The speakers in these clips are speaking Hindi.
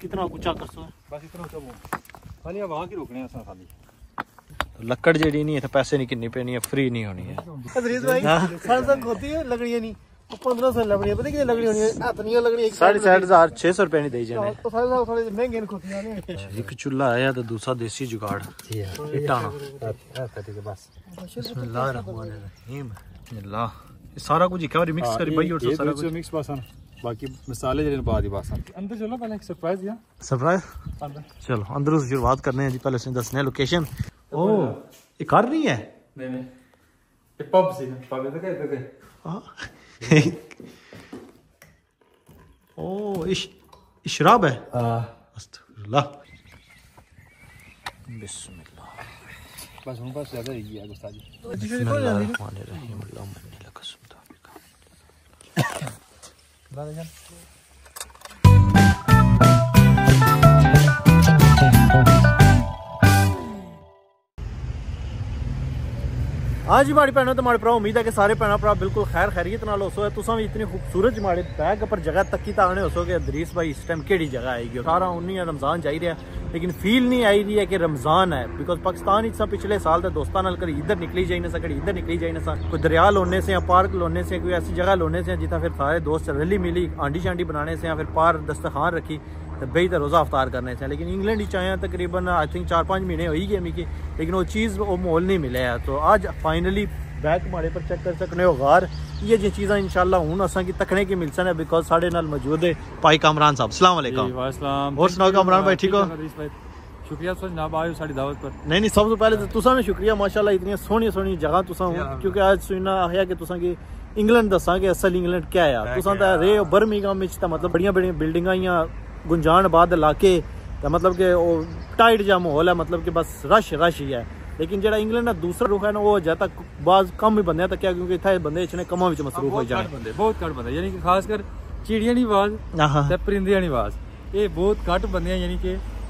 कितना ऊँचा कर सो? बस इतना ऊँचा वो खाली वहाँ की रोकने हैं खाली लकड़ जेडी नहीं है तो पैसे नहीं किन्नी पेनी है फ्री नहीं होनी है। भाई हाँ? होती है नहीं। पता होनी है? रुपए नहीं जाने। तो थोड़े महँगे खोतियाँ ने एक चूल्हा आया तो दूसरा देसी जुगाड़। इटाना बस। बिस्मिल्लाह रहमान रहीम। सारा कुछ मिक्स करी भाई और तो सारा कुछ? मिक्स बाकी मसाले जो बाद ही बात अंदर चलो पहले एक सरप्राइज़ या सरप्राइज़ अंदर। चलो अंदर से शुरुआत करने हैं जी पहले उसने दसने लोकेशन ओ ये कार नहीं है नहीं नहीं ये पब सी पब इधर के इधर के ओ इश शराब है हाँ अस्तगफिरुल्लाह। बिस्मिल्लाह। बस हम पास ज़्यादा ही है उस्ताद जी। बिस्मिल्लाह रहमान रहीम अल्लाह हाँ जी माड़ी भैनों तो माड़े भरा उम्मीद है कि सारे भैन भरा बिल्कुल खैर खैरियत नाल होसो है। भी इतनी खूबसूरत माड़े बैग पर जगह तक्की तो आने होसो कि दरीस भाई इस टाइम केड़ी जगह आएगी। सारा उन्नी रमज़ान है लेकिन फील नहीं आई रही है कि रमज़ान है बिकॉज़ पाकिस्तान इस पिछले साल तो दोस्तों नाल कभी इधर निकली जाई ना सा कभी इधर निकली जाई ना सा। कोई दरिया लोने से या पार्क लोने से, कोई ऐसी जगह लोने से जितना फिर सारे दोस्त रली मिली आंडी शांडी बनाने से, या फिर पार दस्तखान रखी तो बई तो रोज़ा अफ्तार करने से। लेकिन इंग्लैंड ही आया तकरीबन आई थिंक चार पाँच महीने हो ही गए मिगी लेकिन वो चीज़ वो माहौल नहीं मिले तो आज फाइनली बैक माड़े पर चेक कर सकने हो गार। ये जी चीज़ां इंशाल्लाह हूँ असा की तकने की मिल सन बिकॉज़ साढ़े नाल मौजूद है। भाई कामरान साहब सलाम। और सुनाओ कामरान भाई, ठीक हो? शुक्रिया सर जनाब हो साडी दावत पर। नहीं नहीं सब तो पहले तो तुसा ने शुक्रिया माशाल्लाह इतनी सोहनी सोहनी जगह तुसा हूँ क्योंकि आज सुनना आया कि तुसा की इंग्लैंड दसा कि असल इंग्लैंड क्या है। तुसा तो रे बर्मिंगम तो मतलब बड़ियाँ बड़ियाँ बिल्डिंगां या गुंजान बाद इलाके तो मतलब कि टाइट जा माहौल है मतलब कि बस रश रश ही है। लेकिन जेड़ा इंग्लैंड का दूसरा रुख है ना वो ज्यादा बाज कम ही बंदे तक क्योंकि इतना बंदे इतने कमा विच मसरूफ हो जाने बंदे बहुत घट बंदे यानी कि खासकर चिड़िया की आवाज ते परिंदियां की आवाज ये बहुत घट बंदे यानी कि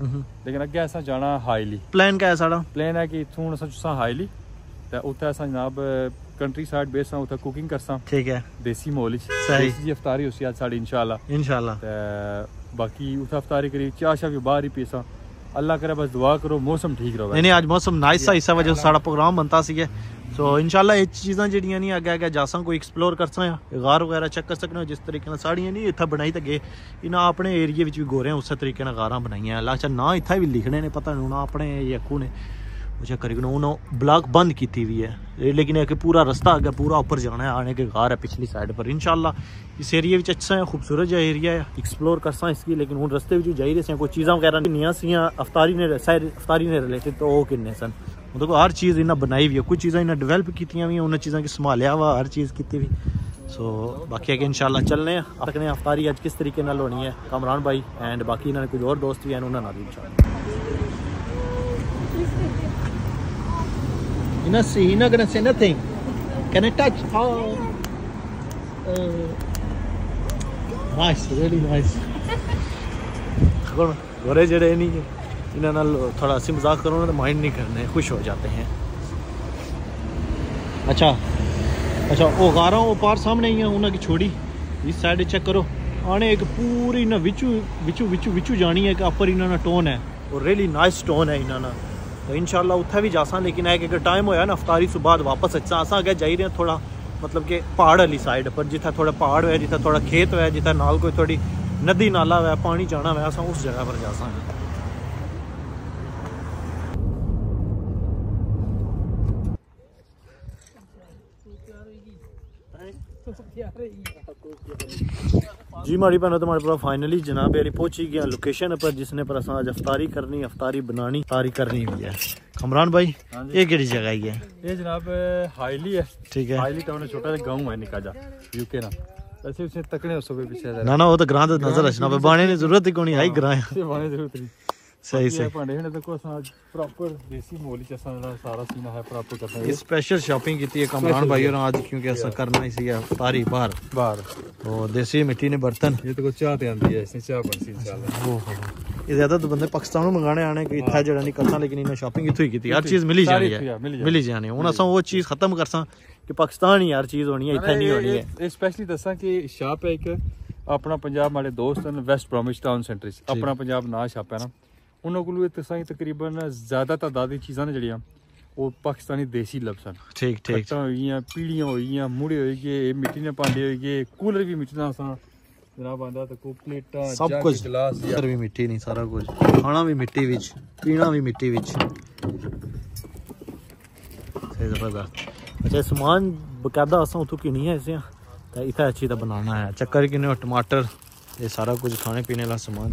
लेकिन अग्गै असा जाना हाईली। प्लान क्या है साढ़ा? प्लान है कि इतना चुसा हाईली ते जनाब कंट्री साइड बेसां उ कुकिंग करसां। ठीक है। देसी मोल च। देसी जी इफ्तारी होसी अज साडी इंशाल्लाह बाकी उ अफतारी करी चाह शाह भी बाहर ही पीसां अल्लाह करे बस दुआ करो मौसम ठीक रहो नहीं आज मौसम नाइस था इस वजह से सारा प्रोग्राम बनता सी है। सो अग्गे अग्गे जासां कोई एक्सप्लोर करसां गार वगैरह चेक कर सकने हो जिस तरीके नाल साड़ियाँ नहीं, इत्थै बनाई ते गे। इन्हां अपने एरिया विच भी गोरे उस्सै तरीके नाल गारां बनाइयाँ अच्छा ना इत्थै भी लिखने ने, पता नहीं हून अपने ये अक्कू ने। वो चेक करी हून ब्लॉक बंद की हुई है लेकिन है कि पूरा रास्ता अगर पूरा ऊपर जाना है आने के गार है पिछली साइड पर। इंशाल्लाह, इस एरिए अच्छा है खूबसूरत जो एरिया है एक्सप्लोर करसा इसकी लेकिन हूँ रस्ते जाई रहे कोई चीज़ां वगैरह नहीं अफतारी ने अफतारी ने रिलेटेड तो वो किन्ने सन? मतलब हर चीज़ इन्हें बनाई हुई है कुछ चीज़ां इन्हें डिवेलप की हुई उन्हें चीज़ों की संभालिया हुआ हर चीज़ की हुई सो बाकी है कि इंशाल्लाह चलने अपने अफतारी अज किस तरीके होनी है कामरान भाई एंड बाकी इन्होंने कुछ और दोस्त भी हैं उन्होंने भी इंशाल्लाह say nothing. Can I touch? Oh, uh, nice, really nice. इन्होंने थोड़ा सी मज़ाक करो ना तो माइंड नहीं करने, खुश हो जाते हैं। अच्छा अच्छा वो गारा वो पार सामने ही है उन्होंने छोड़ी। इस साइड चेक करो। आने एक पूरी ना विचू विचू विचू विचू जानी है कि अपर इन्होंने टोन है। और रियली नाइस टोन है इन्होंने तो इंशाल्लाह उत्थे भी जासा लेकिन है कि अगर टाइम होया ना, अफतारी से बाद वापस अच्छा असा अगर जाई रहे थोड़ा मतलब कि पहाड़ वाली साइड पर जितना थोड़ा पहाड़ है जितना थोड़ा खेत है जितना नाल कोई थोड़ी नदी नाला है पानी जाना है उस जगह पर जासा जी माड़ी भैनों तुम्हारे पूरा फाइनली जनाब यारी पहुँची गया लोकेशन पर जिसने पर असा अज अफतारी करनी अफतारी बनानी अफतारी करनी भी है। कमरान भाई हाँ ये केड़ी जगह ही है ये जनाब हाईली है। ठीक है। हाईली टाउन छोटा सा गाँव है निकाजा यूके ना ऐसे उसे तकने उस भी पीछे ना ना वो तो ग्रां तो नज़र अचना पे बाने ने ज़रूरत ही कोनी हाई ग्रां से बाने ज़रूरत नहीं ਸਹੀ ਸਹੀ ਭਾਂਡੇ ਹੁਣ ਦੇਖੋ ਅਸਾਂ ਪ੍ਰੋਪਰ ਦੇਸੀ ਮੋਲੀ ਚ ਅਸਾਂ ਜਿਹੜਾ ਸਾਰਾ ਸੀਨ ਹੈ ਪ੍ਰੋਪਰ ਕਰਨਾ ਹੈ ਸਪੈਸ਼ਲ ਸ਼ਾਪਿੰਗ ਕੀਤੀ ਹੈ ਕਮਰਾਨ ਭਾਈ ਹੋਰਾਂ ਅੱਜ ਕਿਉਂਕਿ ਅਸਾਂ ਕਰਨਾ ਹੀ ਸੀਗਾ ਤਾਰੀ ਬਾਹਰ ਬਾਹਰ ਉਹ ਦੇਸੀ ਮਿੱਟੀ ਨੇ ਬਰਤਨ ਇਹ ਦੇਖੋ ਚਾਹ ਤੇ ਆਂਦੀ ਹੈ ਇਸਨੇ ਚਾਹ ਬਣ ਸੀ ਇਨਸ਼ਾਅੱਲਾ ਉਹ ਇਹ ਜ਼ਿਆਦਾ ਤਾਂ ਬੰਦੇ ਪਾਕਿਸਤਾਨੋਂ ਮੰਗਾਣੇ ਆਣੇ ਕਿ ਇੱਥੇ ਜਿਹੜਾ ਨਹੀਂ ਕਰਨਾ ਲੇਕਿਨ ਇਹਨਾਂ ਸ਼ਾਪਿੰਗ ਇੱਥੋਂ ਹੀ ਕੀਤੀ ਹਰ ਚੀਜ਼ ਮਿਲੀ ਜਾਣੀ ਹੈ ਮਿਲੀ ਜਾਣੀ ਹੁਣ ਅਸਾਂ ਉਹ ਚੀਜ਼ ਖਤਮ ਕਰਸਾਂ ਕਿ ਪਾਕਿਸਤਾਨ ਹੀ ਹਰ ਚੀਜ਼ ਹੋਣੀ ਹੈ ਇੱਥੇ ਨਹੀਂ ਹੋਣੀ ਹੈ ਇਹ ਸਪੈਸ਼ਲੀ ਦੱਸਾਂ ਕਿ ਸ਼ਾਪ ਹੈ ਇੱਕ ਆਪਣਾ ਪੰਜਾਬ ਮਾੜੇ ਦੋਸਤ ਹਨ ਵੈਸਟ ਪ੍ਰੋਮਿਸ ਟਾਊਨ ਸੈਂਟਰ ਚ ਆਪਣਾ ਪੰਜਾਬ ਨਾ ਛਾਪਿਆ ਨਾ ਉਹਨਾਂ ਕੋਲ ਇਹ ਤਸਾਂ ਤਕਰੀਬਨ ਜ਼ਿਆਦਾ ਤਾਦਾਦ ਦੀ ਚੀਜ਼ਾਂ ਨੇ ਜਿਹੜੀਆਂ ਉਹ ਪਾਕਿਸਤਾਨੀ ਦੇਸੀ ਲਬਸ ਹਨ। ਠੀਕ ਠੀਕ। ਖੱਟਾਂ ਹੋਈਆਂ ਪੀੜੀਆਂ ਹੋਈਆਂ ਮੁੜੇ ਹੋਈ ਗਏ ਮਿੱਟੀ ਨਾਲ ਭਾਂਡੇ ਹੋਈ ਗਏ ਕੂਲਰ ਵੀ ਮਿੱਟੀ ਨਾਲ ਅਸਾਂ ਜਨਾਬ ਆਂਦਾ ਤੇ ਕੋ ਪਲੇਟਾਂ ਸਭ ਕੁਝ। ਗਲਾਸ ਵੀ ਮਿੱਟੀ ਨਹੀਂ ਸਾਰਾ ਕੁਝ। ਖਾਣਾ ਵੀ ਮਿੱਟੀ ਵਿੱਚ ਪੀਣਾ ਵੀ ਮਿੱਟੀ ਵਿੱਚ। ਸਹੀ ਜ਼ਬਰਦਸਤ ਅੱਛਾ ਸਮਾਨ ਬਕਾਇਦਾ ਅਸਾਂ ਉਥੋਂ ਕਿਣੀ ਹੈ ਇਸੇ ਤਾਂ ਇਥੇ ਅੱਛੀ ਤਾਂ ਬਣਾਉਣਾ ਹੈ। ਚੱਕਰ ਕਿਨੇ ਟਮਾਟਰ ਇਹ ਸਾਰਾ ਕੁਝ ਖਾਣੇ ਪੀਣੇ ਵਾਲਾ ਸਮਾਨ।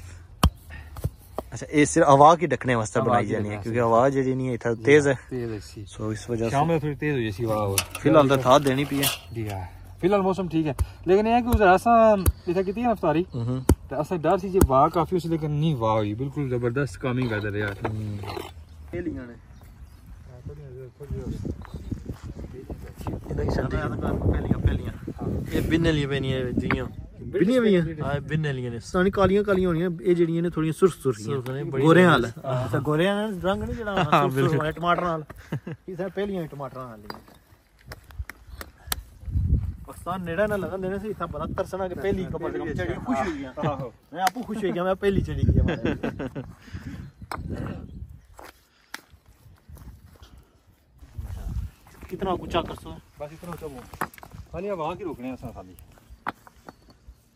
अच्छा ये सिर्फ़ हवा की ढकने वास्ते बनाई जानी है क्योंकि हवा जी नहीं इतना तेज है सो इस वजह से। थोड़ी तेज हो जैसी हवा फ़िलहाल तो था देनी पी है। हाँ। फ़िलहाल मौसम ठीक है। लेकिन यह कि ऐसा इतना कितनी है रफ्तारी हम्म। तो असा डर सी जे वाह काफ़ी उस लेकिन नहीं वाह हुई। बिल्कुल ज़बरदस्त काम ही वेदर यार ये हाँ। बिन्ने लिए पेनियाँ जियाँ। ਬਿੰਨੀਆਂ ਵੀ ਹਾਂ ਬਿੰਨੇ ਲਈ ਨੇ ਸਾਨੀ ਕਾਲੀਆਂ ਕਾਲੀਆਂ ਹੋਣੀਆਂ ਇਹ ਜਿਹੜੀਆਂ ਨੇ ਥੋੜੀਆਂ ਸੁਰਖ ਸੁਰਖੀਆਂ ਗੋਰਿਆਂ ਨਾਲ ਅੱਛਾ ਗੋਰਿਆਂ ਨਾਲ ਰੰਗ ਨਹੀਂ ਜਿਹੜਾ ਹਾਂ ਬਿਲਕੁਲ ਟਮਾਟਰ ਨਾਲ ਇਹ ਸਰ ਪਹਿਲੀਆਂ ਵੀ ਟਮਾਟਰਾਂ ਨਾਲ ਲਈਆਂ ਪਾਕਿਸਤਾਨ ਨੇੜਾ ਨਾ ਲਗਨ ਦੇਣੇ ਸੀ ਇਥਾ ਬੜਾ ਤਰਸਣਾ ਕਿ ਪਹਿਲੀ ਕਬਰ ਕਮ ਚੜੀ ਖੁਸ਼ ਹੋ ਗਿਆ ਆਹੋ मैं आपको खुश हो गया मैं पहली चली गई हमारे कितना ऊंचा कर सो बस इतना ऊंचा वो खाली वहां की रोकने हैं खाली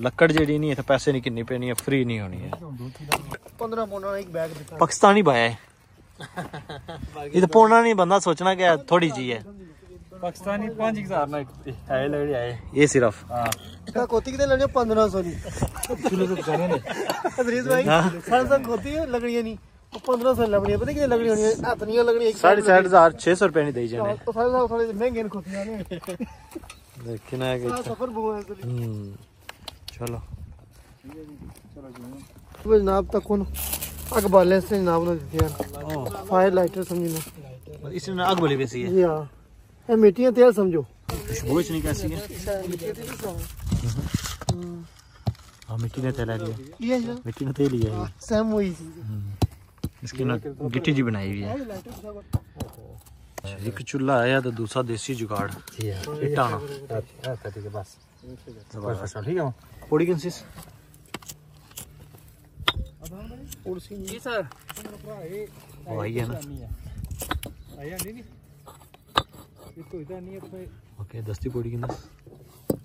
ਲੱਕੜ ਜਿਹੜੀ ਨਹੀਂ ਇੱਥੇ ਪੈਸੇ ਨਹੀਂ ਕਿੰਨੀ ਪੈਣੀ ਹੈ ਫ੍ਰੀ ਨਹੀਂ ਹੋਣੀ ਹੈ 15 ਪੌਣਾ ਇੱਕ ਬੈਗ ਦਿੱਤਾ ਪਾਕਿਸਤਾਨੀ ਭਾਇਆ ਹੈ ਇਹ ਤਾਂ ਪੌਣਾ ਨਹੀਂ ਬੰਦਾ ਸੋਚਣਾ ਕਿ ਥੋੜੀ ਜੀ ਹੈ ਪਾਕਿਸਤਾਨੀ 5000 ਨਾਲ ਹੈ ਲੈਣੀ ਆਏ ਇਹ ਸਿਰਫ ਹਾਂ ਕੋਤੀ ਕਿਤੇ ਲੈਣੀ 1500 ਦੀ ਕਿਲੋ ਤੋਂ ਕਰੇ ਨੇ ਅਦਰੀਸ ਭਾਈ ਸਾਡਾ ਕੋਤੀ ਲੱਗਣੀ ਨਹੀਂ 1500 ਲੱਗਣੀ ਪਤਾ ਕਿ ਲੱਗਣੀ ਹੋਣੀ ਹੱਥ ਨਹੀਂ ਲੱਗਣੀ 7500 600 ਰੁਪਏ ਨਹੀਂ ਦੇਈ ਜਾਣੇ ਸਾਰੇ ਸਾਰੇ ਮਹਿੰਗੇ ਨੇ ਖੋਤੀਆਂ ਨੇ ਦੇਖਣਾ ਹੈ ਕਿ ਸਫਰ ਬਹੁਤ ਹੈ ਹੂੰ है है हम्म, चलो जनाब तक कौन? अग बाले से जनाब ने दिया। यार फायर लाइटर समझी ना। इसमें आग बोली वैसी है जी हाँ? ये। मिट्टियाँ तेल समझो। खुशबू इतनी कैसी है? हाँ मिट्टी ने तेला लिया। ये है। मिट्टी ने तेल लिया है सेम वही इसकी ना गिट्टी जी बनाई हुई है। एक चूल्हा आया तो दूसरा देसी जुगाड़। जी है। इटाना। अच्छा ठीक है बस। ठीक है। पोड़ी कंसिस जी सर। वही है ना। आया नहीं नहीं इसको इधर नहीं है ओके दस्ती पोड़ी किंदा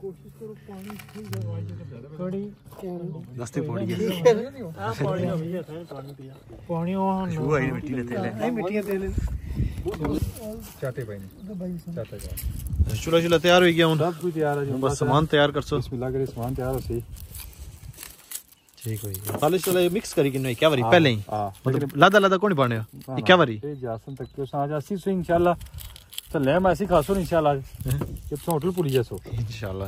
कोशिश करो पानी फुल जाए थोड़ी दस्ती पोड़ी है। पानी हो गया पानी खुशबू आई मिट्टी ने तेल है नहीं मिट्टियाँ तेल चाहते भाई नहीं। चाहते जाओ चूल्हा चूल्हा तैयार हो गया हूँ सब कुछ तैयार है बस सामान तैयार कर सो। बिस्मिल्लाह करे सामान तैयार हो सही। ठीक हो गया। मिक्स करी किन्नो क्या बारी? पहले ही? हाँ। मतलब लादा लादा कौन पाने हो? क्या बारी? ते जासन तक के सो इंशाल्लाह। चले लैम ऐसी खासो इंशाल्लाह होटल पूरी जैसो इंशाल्लाह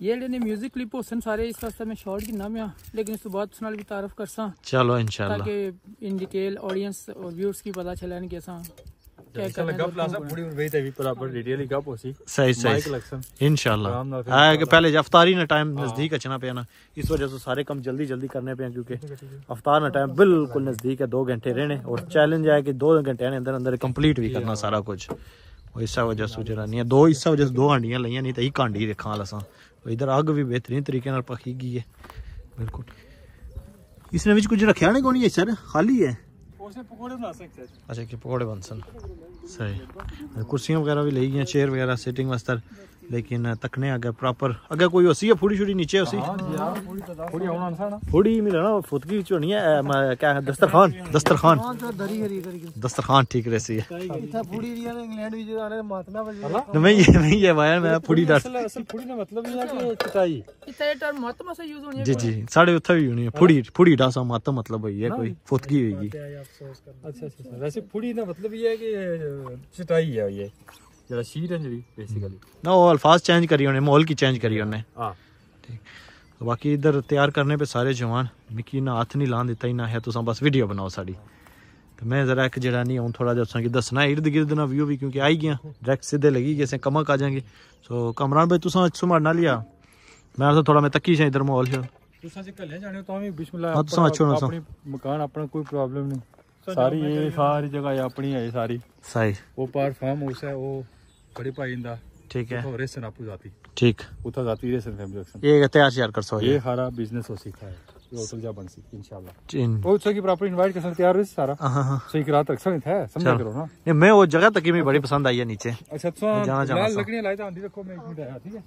ये लेने म्यूज़िक क्लिप होसन सारे इस वास्ते मैं शॉर्ट गिना मैं लेकिन इस तो बाद तुस भी तारफ करसा। चलो इंशाल्लाह। ताकि इन डिटेल ऑडियंस और व्यूअर्स की पता चलन हाँ, कि। असा पहले ना टाइम नज़दीक अचना इस वजह से सारे काम जल्दी जल्दी करने पे क्योंकि ना टाइम बिल्कुल नज़दीक है दो घंटे रहने। और चैलेंज है कि दो घंटे अंदर अंदर कंप्लीट भी करना सारा कुछ। इस वजह से जरा नहीं दो इस वजह से दो हांडियाँ नहीं तो एक हांडी रखा लसा। लसा इधर अग भी बेहतरीन तरीके नाल पकी गई है बिल्कुल इसने विच कुछ रखा नहीं कोनी है सर खाली है ਉਸੇ ਪਕੌੜੇ ਬਣਾ ਸਕਦੇ अच्छा कि पकौड़े बन सन सही कुर्सियां वगैरह भी ली गई चेयर वगैरह सिटिंग वास्ते लेकिन तकने आगे प्रॉपर अगर कोई होसी है फूडी छुड़ी नीचे होसी। फूडी ना मिले ना फुतकी होनी है क्या है दस्तरखान? दस्तरखान। दस्तरखान ठीक रेसी है। इथा फूडी रिया ये नहीं है भाई मैं फूडी डर। फूडी मतलब ये है कि चटाई से यूज़ होनी है जी जी साढ़े उथे भी होनी है। फूडी फूडी डासा मातम मतलब हुई है कोई फुतकी होगी अच्छा, अच्छा अच्छा वैसे फूडी का मतलब ये है कि चटाई है ये। जरा शीट है जरी बेसिकली ना वो अल्फाज चेंज करी उन्हें माहौल की चेंज करी उन्हें। हाँ। ठीक। तो बाकी इधर तैयार करने पे सारे जवान मिकी ना हथ नहीं लान दिता इन्ना है तुस बस वीडियो बनाओ साड़ी। तो मैं जरा एक जरा नहीं हूँ थोड़ा जहा दसना इर्द गिर्द ना व्यू भी क्योंकि आई गया डायरेक्ट सीधे लगी गए असं कमक आ जाएँगे सो कमरान भाई तुसा संभालना लिया? मैं तो थोड़ा मैं तकी छा इधर माहौल है तुसा से कल्ले जाने तो हम बिस्मिल्लाह हाँ तुसा अच्छो ना मकान अपना कोई प्रॉब्लम नहीं। सारी ये सारी जगह अपनी है सारी। सही वो पार फार्म हाउस है वो खड़ी ठीक है। और रेसन जाती। ठीक। जाती रेसन फैमिली ये तैयार कर सो ये। बिज़नेस हो सीखा है। होटल जा बन सी इंशाल्लाह। की प्रॉपर इनवाइट तैयार सारा? हाँ सही तक है करो ना? मैं वो जगह तक ही बड़ी पसंद आई है नीचे। अच्छा तो लकड़ियाँ लाए रखो मैं एक मिनट आया ठीक है?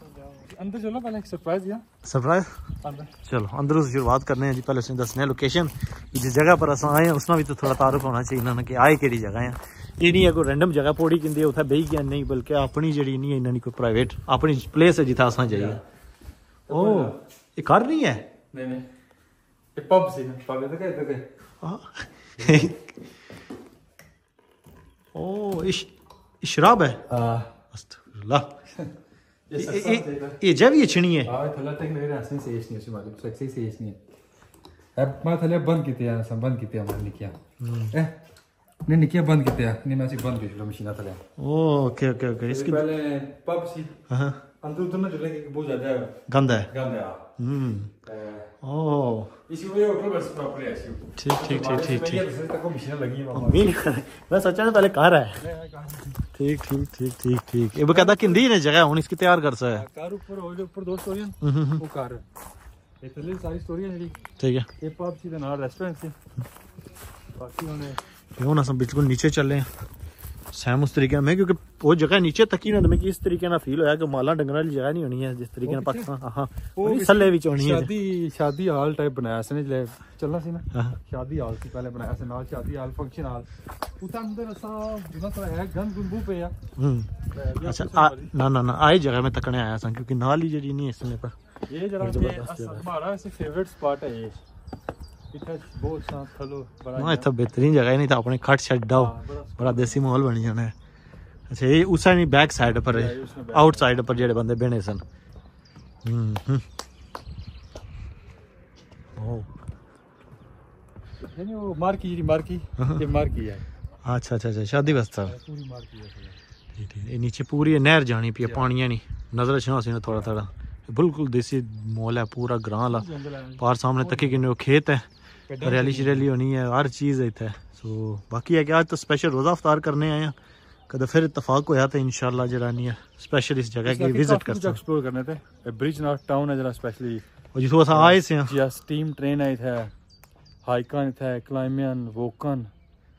अंदर चलो पहले एक सरप्राइज़ दिया सरप्राइज़ अंदर। चलो अंदर से शुरुआत करने हैं जी पहले से दसने लोकेशन जिस जगह पर अस आए हैं उसमें भी तो थोड़ा तारुफ होना चाहिए ना कि आए केड़ी जगह है। नहीं है कोई रैंडम जगह पौड़ी किंदी उत्थे बेही गया नहीं बल्कि अपनी जेड़ी नहीं है इन्होंने कोई प्राइवेट अपनी प्लेस है जिथे अस जाइए ओ ये घर नहीं है हाँ। शराब है ये जब ये छिनी है हाँ तक मेरे मालूम सेक्सी अब मैं बंद किते हैं बंद किते हैं नहीं नहीं क्या बंद किया? नहीं मैं बंद किया मशीन तले ओके ओके ओके इसके पहले पब सी हाँ। अंदर उतरना चले बहुत ज़्यादा गंदा है। गंदा हाँ। हम्म। ओह इसी वजह होटल बस प्रॉपर है ठीक ठीक तो ठीक ठीक ठीक। मशीन लगी है मीन मैं सोचा ना पहले कार है। ठीक ठीक ठीक ठीक ठीक। ये बकायदा किंदी ने जगह हुन इसकी तैयार कर सा। है हाँ, कार ऊपर होल्ड ऊपर दो स्टोरी हम्म, हम्म, हम्म। वो कार है। ये सारी स्टोरी है ठीक है। ये पब सी दा नाम रेस्टोरेंट से। बाकी उन्हें क्यों ना बिल्कुल नीचे चले सैम उस तरीके में क्योंकि वो जगह नीचे तक ही ना तो मैं इस तरीके ना फील होया कि माला डंगर वाली जगह नहीं होनी है जिस तरीके ना पाकिस्तान हाँ वो सल्ले विच होनी है। शादी शादी हॉल टाइप बनाया सने जले चलना सी ना। हाँ। शादी हॉल से पहले बनाया से नाल शादी हॉल फ़ंक्शन हॉल। उता अंदर असा जुना तो है गंद गुंबू पे है हम्म। अच्छा ना ना ना आई जगह में तकने आया सा क्योंकि नाल ही जड़ी नहीं इसने पर। ये जरा हमारा ऐसे फेवरेट स्पॉट है ये। हाँ इतना बेहतरीन जगह नहीं तो अपने खट छट डाओ बड़ा देसी माहौल बनी जाना है। अच्छा ये उस बैक साइड पर आउट साइड पर जो बंदे बेने सन। हम्म, हम्म। हाँ। अच्छा, अच्छा, अच्छा थोड़ा थोड़ा बिल्कुल देसी मोल है पूरा ग्रां ला। पार सामने तके किन्ने खेत है। हरियाली शरियाली होनी है हर चीज़ है इतने सो बाकी है कि आज तो स्पेशल रोज़ा अफ्तार करने आए हैं कदे फिर इतफाक होया तो इंशाल्लाह जरा नहीं है स्पेशल इस जगह की विजिट कर कुछ एक्सप्लोर करने थे ब्रिज नॉट टाउन है जरा स्पेशली और जिसको असा आए से हैं या स्टीम ट्रेन है इथे हाइकन इथे क्लाइमियन वोकन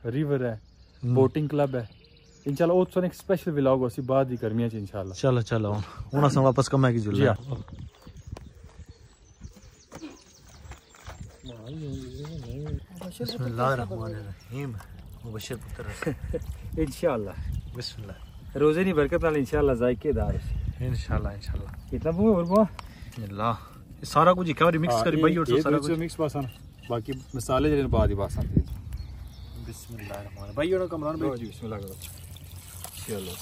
रिवर है बोटिंग क्लब है इंशाल्लाह ਉਹ ਤੋਂ ਇੱਕ ਸਪੈਸ਼ਲ ਵਲੌਗ ਹੋਸੀ ਬਾਅਦ ਦੀ ਗਰਮੀਆਂ ਚ ਇੰਸ਼ਾਅੱਲਾ चलो चलो हूँ असा वापस कम है रोज़े नहीं बरकत इनशाला जायकेदार इनशाला इनशाला कितना सारा कुछ इकवर मिक्स कर भाई और सारा कुछ मिक्स बासन बाकी मसाले जरे बाद ही बासन थी बिस्मिल्लाह भाई और कमरान भाई जी बिस्मिल्लाह करो चलो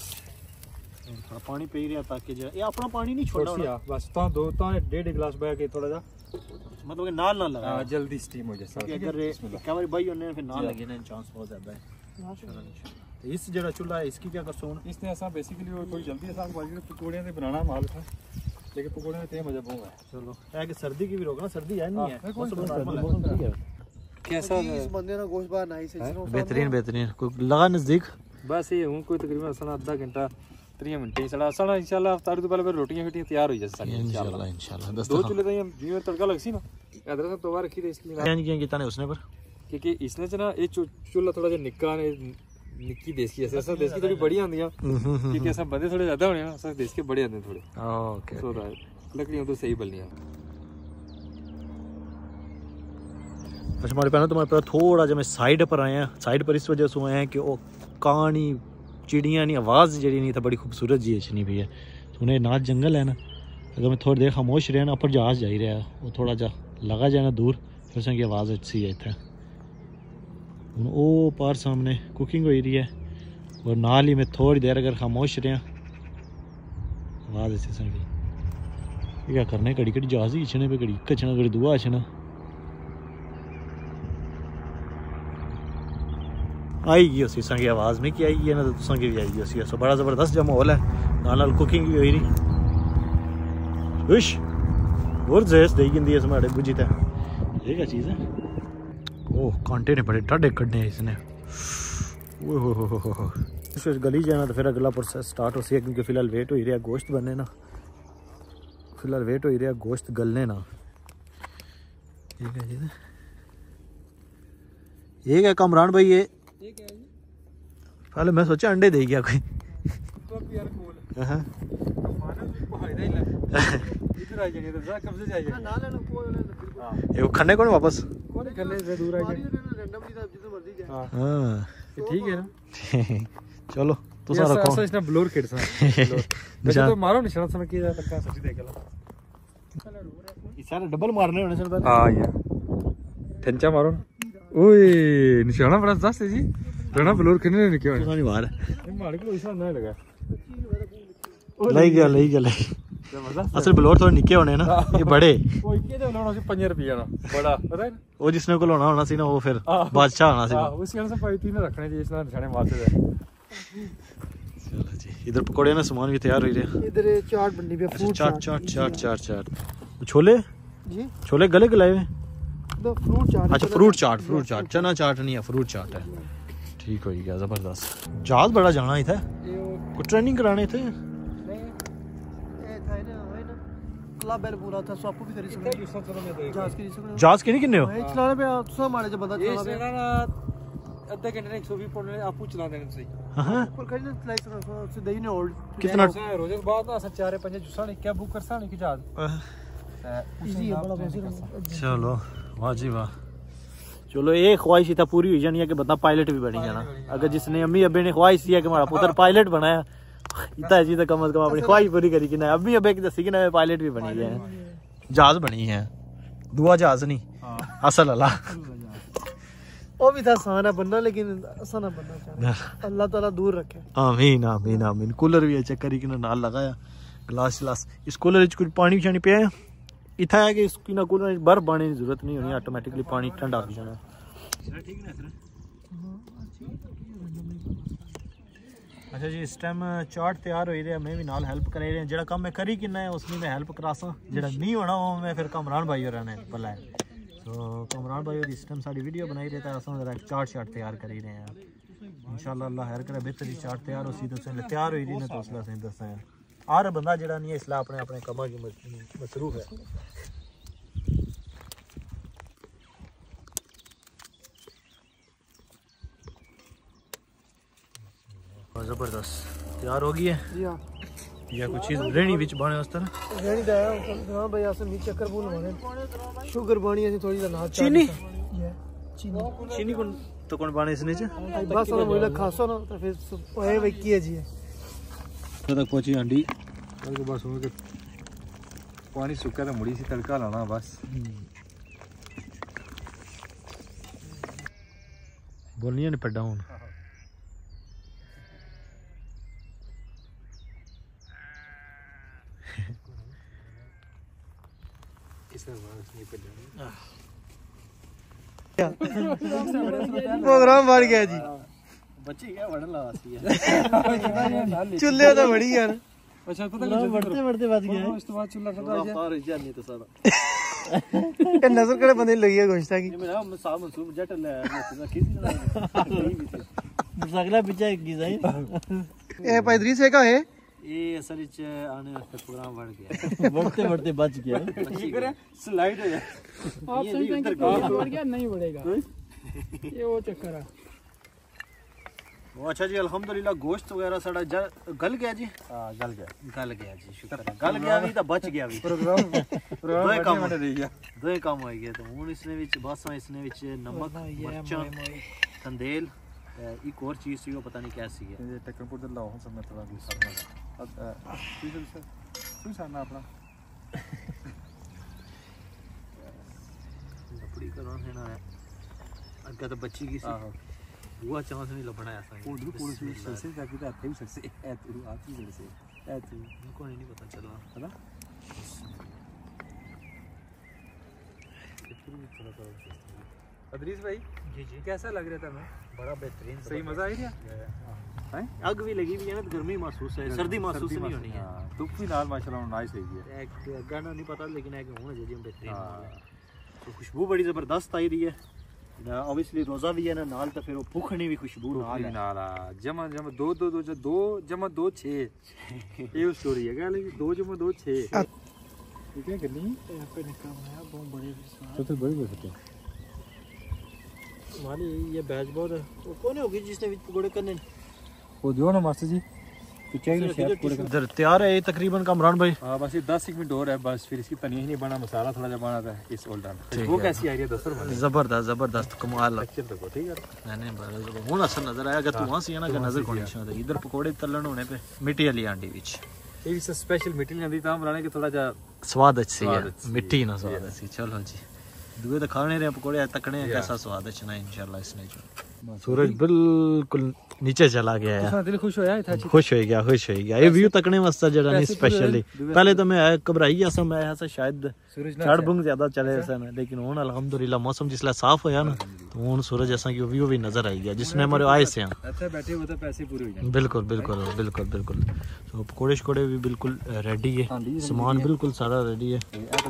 थोड़ा पानी पी रहा ताकि जरा ये अपना पानी नहीं छोड़ना बस तो दो तो डेढ़ गिलास बह के थोड़ा सा मतलब कि नाल ना लगा हाँ जल्दी स्टीम हो जाए क्योंकि अगर इक्का बार भाई होने फिर नाल लगे ना चांस बहुत ज़्यादा है। तो इस जरा चूल्हा है इसकी क्या करसो हूँ इसने ऐसा बेसिकली वो थोड़ी जल्दी ऐसा बाजरे पकौड़ियाँ दे बनाना माल था। लेकिन पकौड़ियाँ ते मज़ा बहुत है। चलो। है कि सर्दी की भी रोक ना सर्दी है नहीं हाँ, है। मौसम ठीक है। कैसा इस बंदे ना गोश्त बार नहीं से बेहतरीन बेहतरीन। कोई लगा नज़दीक? बस ये हूँ कोई तकरीबन आधा घंटा त्रीह मिनट साढ़ा साढ़ा इंशाल्लाह अफ्तारी तो पहले फिर रोटियाँ फिटियाँ तैयार हो जाए सारी इंशाल्लाह इंशाल्लाह। दो चूल्हे तो हम तड़का लग ना। इधर तवा रखी थी इसकी क्या किया कितना उसने पर? क्योंकि इसने च ना ये चूल्हा थोड़ा जिहा निक्का ने निक्की देसी ऐसे असां देसी थोड़ी बड़ी आंदियाँ क्योंकि असां बंदे थोड़े ज़्यादा होने ना असां देसी बड़े आंदे थोड़े। ओके सो दा लकड़ियाँ तो सही बलनियाँ अच्छा हमारे पहले तुम्हारे पास थोड़ा जब मैं साइड पर आए हैं साइड पर इस वजह से आए हैं कि वो कहानी चिड़िया नहीं, आवाज़ जी इतना बड़ी खूबसूरत जी अच्छी भी है सुने ना जंगल है ना, अगर मैं थोड़ी देर खामोश रहा ना अपर जहाज़ जा ही रहा वो थोड़ा जा, लगा जाए ना दूर, फिर सी आवाज़ अच्छी है इतना हूँ वो पार सामने कुकिंग हो रही है और नाल ही मैं थोड़ी देर अगर खामोश रहा, आवाज़ अच्छी सी क्या करना कड़ी कड़ी जहाज़ ही इच्छने पे कड़ी कचना कड़ी दूआ अचना आएगी उसी संग आवाज़ में की आएगी ना की भी आएगी उसी। सो बड़ा ज़बरदस्त जब माहौल है। नाल नाल कुकिंग भी होई रही। उश और जेस देई जंदी है समाड़े बुझी ते। ये क्या चीज़ है? ओह, कांटे ने बड़े डाढ़े कड्ढे हैं इसने। ओए हो हो हो हो हो। गली जाना तो फिर अगला प्रोसेस स्टार्ट हो सी क्योंकि फ़िलहाल वेट हो ही रहा गोश्त बनने ना। फ़िलहाल वेट हो ही रहा गोश्त गलने ना। चीज़ है? ये क्या कमरान भाई, ये ये क्या है पहले मैं सोचा अंडे दे गया कोई। तो यार कोल हाँ। माना ही लग इधर आ जाएँगे तो जरा कब्जे से ना लेना कोई हाँ ये खन्ने कौन वापस कौन से दूर आ मर्ज़ी जाए हाँ ठीक है। ना चलो तो असा- रखो असा इसने ब्लोर खेड़सा निशान। तो मारो निशान सन की जाता का सच्ची देख लो सारे डबल मारने होने सर हाँ यार ठंचा मारो। ओए निशाना बड़ा ज़बरदस्त है जी। राणा बलोर कितने ने क्यों पता नहीं बाहर है मार को ऐसा लगा। ले गया ले गया ले असल बलोर थोड़े निक्के होने ना हाँ। ये बड़े। कोई के दे होना सी 5 रुपए ना बड़ा पता है? वो जिसने को होना होना सी ना वो फिर हाँ। बादशाह होना सी हाँ उसके से पाई तीन रखने जी इसने निशाने मारते थे। चलो जी इधर पकोड़े ना सामान भी तैयार हो रहे। इधर चाट बननी पे फ़ूड चाट चाट। चाट चाट चाट छोले? जी। छोले गले गलाए हुए अच्छा फ्रूट चाट फ्रूट चाट। चना चाट नहीं है फ्रूट चाट है। ठीक हो गया ज़बरदस्त। जहाज़ बड़ा जाना इतना कुछ ट्रेनिंग कराने थे जहाज़ हाँ, हाँ। के नहीं किन्ने हाँ। चलो। वाह जी वाह। चलो ये ख्वाहिश ही था पूरी हुई जानी है कि बंदा पायलट भी बनी जाना। अगर जिसने अम्मी अब्बे ने ख्वाहिश की है कि हमारा पुत्र पायलट बनाया इतना जी तो कम अज कम अपनी ख्वाहिश पूरी करी कि ना अम्मी अब्बे की दसी कि ना पायलट भी बनी हैं जहाज़ बनी है। दुआ जहाज़ नहीं असल अल्लाह वो भी था आसान है बनना लेकिन आसान है। बनना अल्लाह ताला दूर रखे। आमीन आमीन आमीन। कूलर भी अच्छा करी कि ना नाल लगाया। ग्लास ग्लास इस कूलर कुछ पानी शानी पिया इतना है कि इसकी ना कूलर बर्फ़ पाने की ज़रूरत नहीं होनी ऑटोमेटिकली पानी ठंडा हो जाना। अच्छा जी, इस टाइम चार्ट तैयार हो रहा मैं भी नाल हेल्प कर रहा जेड़ा काम मैं करी किन्ना है उसमें मैं हेल्प करासा। जेड़ा नहीं होना वो मैं फिर कमरान भाई ने भला तो कमरान भाई होरी इस टाइम साडी वीडियो बनाई रहे था जरा चार्ट शार्ट तैयार करी रहे हैं इंशाल्लाह अल्लाह खैर करे, बेहतरी चार्ट तैयार हो तैयार होई रही ना तो उसला दसा हर बंदा जेड़ा नहीं अपने अपने कमा मसरूफ है ज़बरदस्त तैयार हो गई है या कुछ चीज़ रेणी विच बाने वास्ते ना रेणी दा हाँ भाई अस चक्कर भूल शुगर थोड़ी ना चीनी चीनी चीनी तो बाने इसने च बस खासो ना तो फिर ओए भाई की है जी मेरे बस उनके पानी सूखा तो मुड़ी सी तड़का लाना बस। बोलियाँ नहीं पड़ा हूँ हाँ। प्रोग्राम बढ़ गया जी। बच्चे क्या चूल्हे तो बड़ी यार ਅੱਛਾ ਪਤਾ ਕਿ ਵੜਦੇ ਵੜਦੇ ਵੱਜ ਗਿਆ ਉਸ ਤੋਂ ਬਾਅਦ ਚੁੱਲਾ ਖੜਾ ਆ ਗਿਆ ਰਫਤਾਰ ਹੀ ਜਾਨੀ ਤਾਂ ਸਾਡਾ ਇਹ ਨਜ਼ਰ ਕਿਹੜੇ ਬੰਦੇ ਲਈ ਹੈ ਗੋਸ਼ਤਾ ਕੀ ਮੇਰਾ ਮਸਾ ਮਨਸੂਬ ਜੱਟ ਲੈ ਬਸਗਲਾ ਵਿੱਚ ਇੱਕ ਗਿਜ਼ਾ ਇਹ ਭਾਈ ਦਰੀਸ ਹੈਗਾ ਹੈ ਇਹ ਅਸਲ ਵਿੱਚ ਆਣੇ ਵਾਸਤੇ ਪ੍ਰੋਗਰਾਮ ਬਣ ਗਿਆ ਵੜਤੇ ਵੜਤੇ ਬਚ ਗਿਆ ਕੀ ਕਰੇ ਸਲਾਈਡ ਹੋ ਗਿਆ ਆਪ ਸਹੀ ਟੈਂਕ ਗਿਆ ਨਹੀਂ ਵੜੇਗਾ ਇਹ ਉਹ ਚੱਕਰ ਆ अच्छा जी अल्हम्दुलिल्लाह गोश्त वगैरह साड़ा गल गया जी? हाँ गल गया। गल गया जी शुक्र गल गया भी तो बच गया भी। प्रोग्राम प्रोग्राम दो काम होने रही गया दो काम हो गया तो हुन इसने विच बस इसने विच नमक मिर्चा तंदेल एक और चीज़ थी वो पता नहीं कैसी है। ये टक्कर पुर दल्ला हो सब मैं थोड़ा गुस्सा तू सामने अपना। लपड़ी करो है ना अगर तो बच्ची की सी हुआ चांसनी लबड़ा ऐसा है। कोडू कोडू से सबसे जाके तो आते ही सबसे है तू आप ही जड़ से है तू को नहीं पता चला। है। ना अदरीस भाई जी जी। कैसा लग रहा था मैं बड़ा बेहतरीन सही मज़ा आई गया? आग भी लगी हुई है तो गर्मी महसूस है सर्दी महसूस नहीं होनी है। हाँ, धूप भी लाल माशाल्लाह नाइस है। ये गाना नहीं पता लेकिन है कि हूँ। ना जी बेहतरीन हाँ। तो खुशबू बड़ी ज़बरदस्त आई रही है। ऑब्वियसली रोजा भी है ना नाल तो फिर वो भुखनी भी खुशबू नाल नाल है नाल जमा जमा दो दो दो दो जमा दो छे ये स्टोरी है क्या लेकिन दो जमा दो छे ठीक है करनी पे निकल बनाया बहुत बड़े तो फिर बड़ी बड़ी हमारी ये बैच बहुत वो कौन होगी जिसने पकौड़े करने वो दियो ना मास्टर जी इधर तैयार है ये तकरीबन कामरान भाई। हाँ बस ये दस एक मिनट और है बस फिर इसकी तनिया ही नहीं बना मसाला थोड़ा सा बना था इस ओल्ड ठीक वो कैसी आ रही है दस ज़बरदस्त ज़बरदस्त कमाल। ठीक है। नहीं नहीं हूँ असर नज़र आया कि तू वहाँ सी है ना नज़र कोनी इधर पकौड़े तलन होने पे मिट्टी वाली आंडी विच ये भी स्पेशल मीटिंग आंदी था बनाने के थोड़ा सा स्वाद अच्छी स्वाद है। अच्छी मिट्टी ना है। स्वाद अच्छी चलो जी। दुए तो खाने रहे पकौड़े तकने हैं, कैसा स्वाद अच्छा इंशाल्लाह इसने जो सूरज बिल्कुल नीचे चला गया है। दिल खुश होया था खुश हो गया खुश हो गया। ये व्यू तकने वास्ते जरा नहीं स्पेशली पहले तो मैं घबराई गया सा मैं आया सा शायद चढ़ बुंग ज़्यादा चले सन लेकिन हुन अल्हम्दुलिल्लाह मौसम जिसला साफ़ होया ना तो हुन सूरज ऐसा की व्यू भी नज़र आई गया जिसमें हमारे आए से हैं अच्छा बैठे हुए तो पैसे पूरे हो जाए बिल्कुल बिल्कुल बिल्कुल बिल्कुल। तो पकोड़े शकोड़े भी बिल्कुल रेडी है। हाँ, सामान बिल्कुल सारा रेडी है। ये तो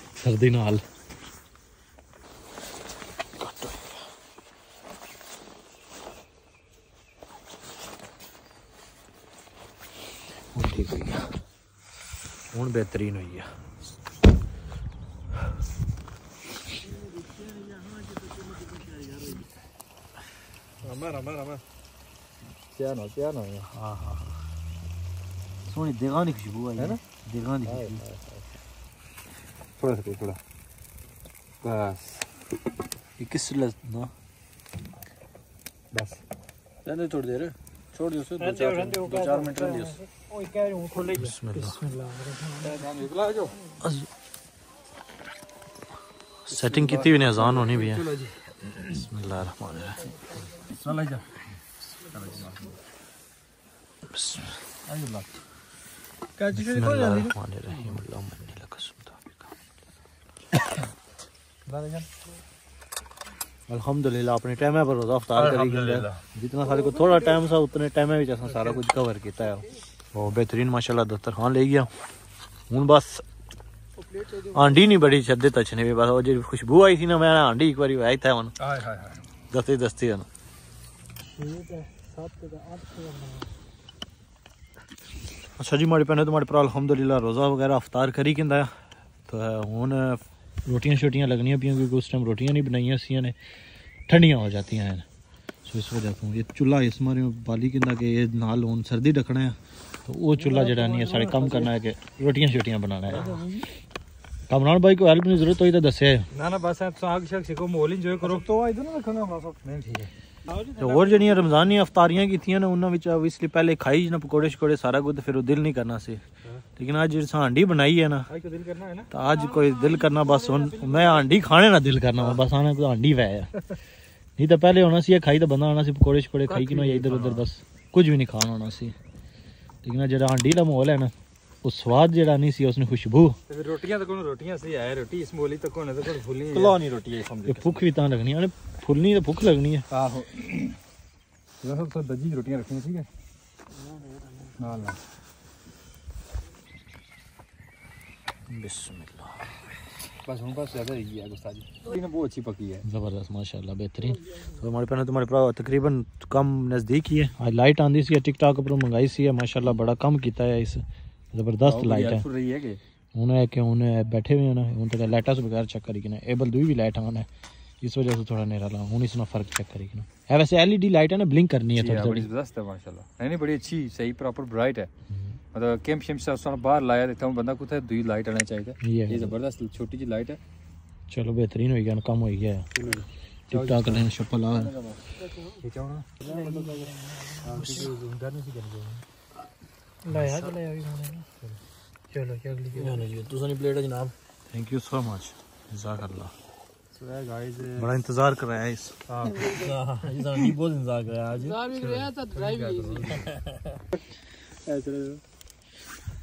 ਸਰਦੀ ਨਾਲ। ਬਿਹਤਰੀਨ ਹੋਈ ਆ। ਰਮਾ ਰਮਾ ਰਮਾ। ਧਿਆਨ ਹੋ ਧਿਆਨ ਹੋ ਹਾਂ ਹਾਂ। ਸੋਹਣੀ ਦੇਗਾਂ ਦੀ ਖੁਸ਼ਬੂ ਹੈ ਨਾ? ਦੇਗਾਂ थोड़ा सा थोड़ा बस ना बस रहने थोड़ी देर छोड़ दो दो चार दो चार मिनट रहने सेटिंग की थी अजान होनी भी है बिस्मिल्लाह रहमान रहीम बिस्मिल्लाह अल्हम्दुलिल्लाह अपने टाइम पर रोजा अफ्तार करी जितना सारे को थोड़ा टाइम सा उतने टाइम में भी सारा कुछ कवर किया है। वो बेहतरीन माशाल्लाह दस्तरखान ले गया। हूँ बस आंडी नहीं बड़ी शदत अच्छने पे बस वो जो खुशबू आई थी ना मैं आंडी एक बार आई था मन दस्ते दस्ते हन। अच्छा जी माड़े तो तुम्हारे पर अलहमदुल्ला रोज़ा वगैरह अफ्तार करी कहता तो हूँ ਕਿੰਦਾ ਤਾਂ ਹੁਣ ਰੋਟੀਆਂ ਛੋਟੀਆਂ लगनियां पियां क्योंकि उस टाइम रोटियां नहीं बनाई सी ने ठंडियां हो जाती हैं सो इस वजह ਤੋਂ ਇਹ ਚੁੱਲਾ ਇਸ ਮਾਰੇ ਬਾਲੀ ਕਿੰਦਾ ਕਿ ਇਹ ਨਾਲ ਹੁਣ ਸਰਦੀ ਰੱਖਣਾ ਹੈ ਤਾਂ ਉਹ ਚੁੱਲਾ ਜਿਹੜਾ ਨਹੀਂ ਹੈ ਸਾਡੇ ਕੰਮ ਕਰਨਾ ਹੈ ਕਿ ਰੋਟੀਆਂ ਛੋਟੀਆਂ ਬਣਾਉਣਾ ਹੈ ਕਮਰਾਨ ਭਾਈ ਕੋਈ ਹੈਲਪ ਦੀ ਜ਼ਰੂਰਤ ਹੋਈ ਤਾਂ ਦੱਸਿਆ ਨਾ ਨਾ ਬਸ ਤੁਸੀਂ ਆਗ ਸ਼ਕ ਸਿੱਖੋ ਮੋਲ ਇੰਜੋਏ ਕਰੋ तो इधर ना रखना बस ਨਹੀਂ ਠੀਕ ਹੈ ਤੇ ਹੋਰ ਜਿਹੜੀਆਂ ਰਮਜ਼ਾਨੀ ਇਫਤਾਰੀਆਂ ਕੀਤੀਆਂ ਨੇ ਉਹਨਾਂ ਵਿੱਚ ਆਬਵੀਅਸਲੀ ਪਹਿਲੇ ਖਾਈ ਜਨਾ ਪਕੌੜੇ ਸ਼ਕੌੜੇ ਸਾਰਾ ਕੁਝ ਫਿਰ ਉਹ ਦਿਲ ਨਹੀਂ ਕਰਨਾ ਸੀ लेकिन आज इस हांडी बनाई है ना आज दिल करना है ना तो आज कोई दिल करना बस मैं हांडी खाने ना दिल करना हाँ। बस आना कोई हांडी वह है नहीं तो पहले होना सी खाई तो बंदा आना सी पकौड़े शकोड़े खाई कि ना इधर उधर बस कुछ भी नहीं खाना होना सी लेकिन जो हांडी का माहौल है ना ਉਹ ਸਵਾਦ ਜਿਹੜਾ ਨਹੀਂ ਸੀ ਉਸਨੇ ਖੁਸ਼ਬੂ ਤੇ ਰੋਟੀਆਂ ਤਾਂ ਕੋਣ ਰੋਟੀਆਂ ਸੀ ਆਏ ਰੋਟੀ ਇਸ ਮੋਲੀ ਤਾਂ ਕੋਣ ਤਾਂ ਕੋਣ ਫੁੱਲੀ ਕਲੋ ਨਹੀਂ ਰੋਟੀ ਇਹ ਸਮਝ ਭੁੱਖ ਵੀ ਤਾਂ ਲੱਗਣੀ ਉਹਨੇ ਫੁੱਲਣੀ ਤਾਂ ਭੁੱਖ ਲੱਗਣੀ ਹੈ ਆਹੋ ਜਦੋਂ ਸਭ ਦੱਜੀ ਰੋਟੀਆਂ ਰੱਖੀਆਂ ਸੀਗੇ ਨਾਲ ਨਾਲ बस हूँ बस ज़्यादा ही है गुस्ता जी अच्छी पकी है। ज़बरदस्त माशाल्लाह बेहतरीन। तो हमारे पैन तुम्हारे भरा तकरीबन कम नज़दीक ही है। आज लाइट आंदी सी टिकटॉक पर मंगाई सी है माशाल्लाह बड़ा कम किया है इस ज़बरदस्त लाइट है। रही है हूँ है कि हूँ बैठे हुए हैं हूँ तो लाइटा से बगैर चेक करी एबल दुई भी लाइट ऑन इस वजह से थोड़ा नेरा ला हूँ इसमें फ़र्क चेक करी है वैसे एलईडी लाइट है ना ब्लिंक करनी है थोड़ी हाँ, थोड़ी ज़बरदस्त है माशाल्लाह। नहीं नहीं बड़ी अच्छी सही प्रॉपर ब्राइट है। मतलब कैंप शैम्प से बाहर लाया देता हूँ बंदा कुछ दूसरी लाइट आना चाहिए ये, ज़बरदस्त छोटी जी लाइट है। चलो बेहतरीन हो गया कम हो गया। लाया भी चलो अगली जी प्लेट है जनाब। थैंक यू सो मच जजाक अल्लाह बड़ा इंतज़ार कर इस। बहुत इंतज़ार कर रहा।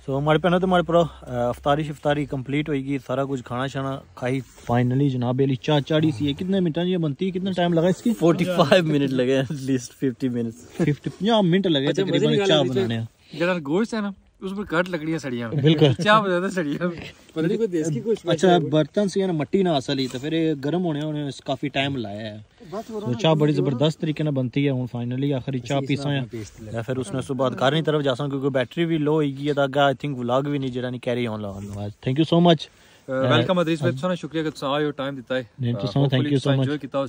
ਸੋ हमारे ਪੈਣਾ तो हमारे ਪਰੋ अफतारी शफतारी कंप्लीट ਹੋਏਗੀ सारा कुछ खाना शाना खाई। फाइनली जनाब अली चा चाड़ी सी है। कितने मिनट ये बनती है? कितना टाइम लगा इसकी? 45 मिनट लगे एटलीस्ट 50 मिनट 50 50 मिनट लगे अच्छा, तकरीबन चाह बनाने। जरा गोश्त है ना? उसमें कट लकड़ियाँ सड़ियाँ। बिल्कुल। क्या ज़्यादा सड़ियाँ। पता नहीं कोई देश की कुछ अच्छा बर्तन से ना मट्टी ना असली तो फिर गर्म होने उन्हें काफ़ी टाइम लाया है। तो चाह बड़ी ज़बरदस्त तरीके ना बनती है हूँ फाइनली आखिरी चाह पीसा है। या फिर उसने सुबह तो घर की तरफ़ जासा क्योंकि बैटरी भी लो हो गई है तो आगे आई थिंक व्लॉग भी नहीं जेड़ा नहीं कैरी ऑन लगा thank you so much welcome Adrees web तुसां शुक्रिया कि तुसा आयो टाइम दिता है। नहीं तुसां थैंक यू सो मच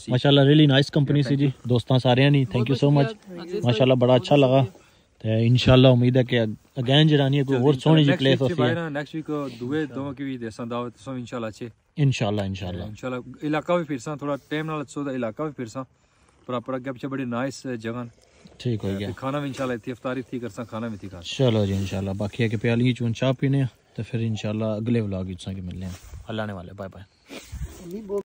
माशाल्लाह रियली नाइस कंपनी सी जी। दोस्तों सारेयां नी। थैंक यू सो मच माशाल्लाह बड़ा अच्छा लगा। ਤੇ ਇਨਸ਼ਾਅੱਲਾ ਉਮੀਦ ਹੈ ਕਿ ਅਗੇਨ ਜਿਹੜਾ ਨਹੀਂ ਕੋਈ ਹੋਰ ਸੋਹਣੀ ਜਿਹੀ ਪਲੇਸ ਹੋਸੀ भाई ਹੈ ना नेक्स्ट वीक दुए दोवां की भी देसां दावत तुसां इंशाल्लाह अच्छे ਇਨਸ਼ਾਅੱਲਾ ਇਨਸ਼ਾਅੱਲਾ इंशाल्लाह इलाका भी फिरसां थोड़ा टाइम नाल अच्छो दा इलाका भी फिरसां प्रॉपर अग्गे पिछे बड़ी नाइस जगह ਠੀਕ ਹੋ ਗਿਆ ਤੇ ਖਾਣਾ ਵੀ ਇਨਸ਼ਾਅੱਲਾ ਇੱਥੇ ਇਫਤਾਰੀ ਇੱਥੇ ਕਰਸਾਂ ਖਾਣਾ ਵੀ ਇੱਥੇ ਖਾਂ ਚਲੋ ਜੀ ਇਨਸ਼ਾਅੱਲਾ ਬਾਕੀ ਹੈ ਕਿ ਪਿਆਲੀ ਚੂਨ ਚਾਹ ਪੀਨੇ ਆ ਤੇ ਫਿਰ ਇਨਸ਼ਾਅੱਲਾ ਅਗਲੇ ਵਲੌਗ ਵਿੱਚ ਸਾਂਗੇ ਮਿਲਨੇ ਆ